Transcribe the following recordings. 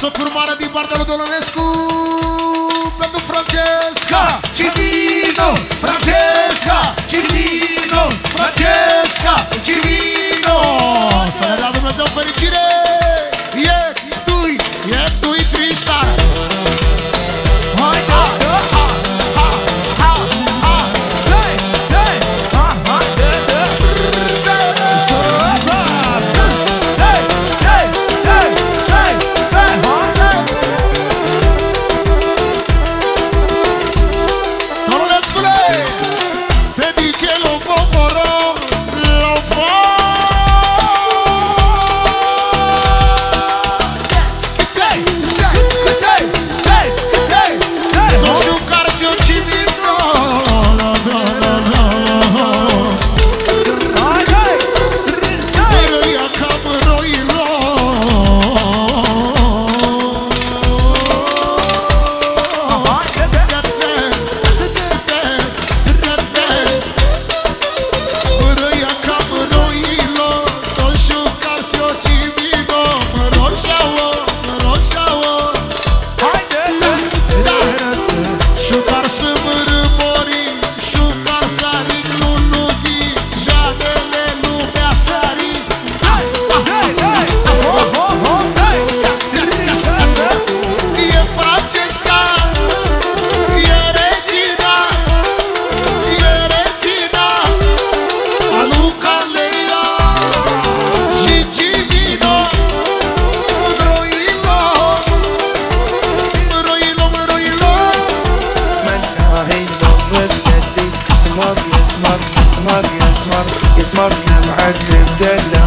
Sucuri mare din partea lui Dolonescu Pentru Francesc.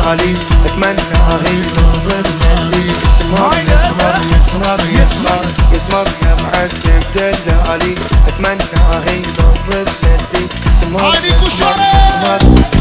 دلالي أتمنى يدور بسدي يسمر يسمر يسمر يسمر يسمر يا معذب دلالي. أتمنى يدور بسدي يسمر عليك وش